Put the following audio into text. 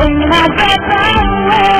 In I got my way.